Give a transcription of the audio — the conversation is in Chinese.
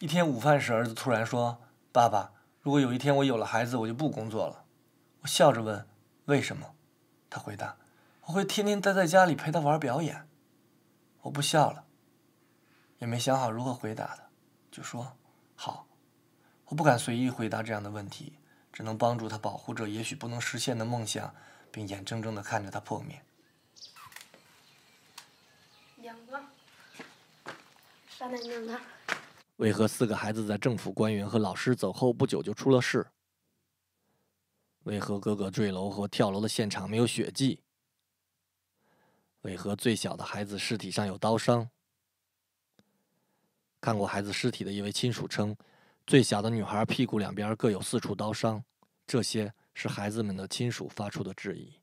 一天午饭时，儿子突然说：“爸爸，如果有一天我有了孩子，我就不工作了。”我笑着问：“为什么？”他回答：“我会天天待在家里陪他玩表演。”我不笑了，也没想好如何回答他，就说：“好。”我不敢随意回答这样的问题，只能帮助他保护着也许不能实现的梦想，并眼睁睁地看着他破灭。两个，三奶两个。为何四个孩子在政府官员和老师走后不久就出了事？为何哥哥坠楼和跳楼的现场没有血迹？为何最小的孩子尸体上有刀伤？看过孩子尸体的一位亲属称，最小的女孩屁股两边各有四处刀伤。这些是孩子们的亲属发出的质疑。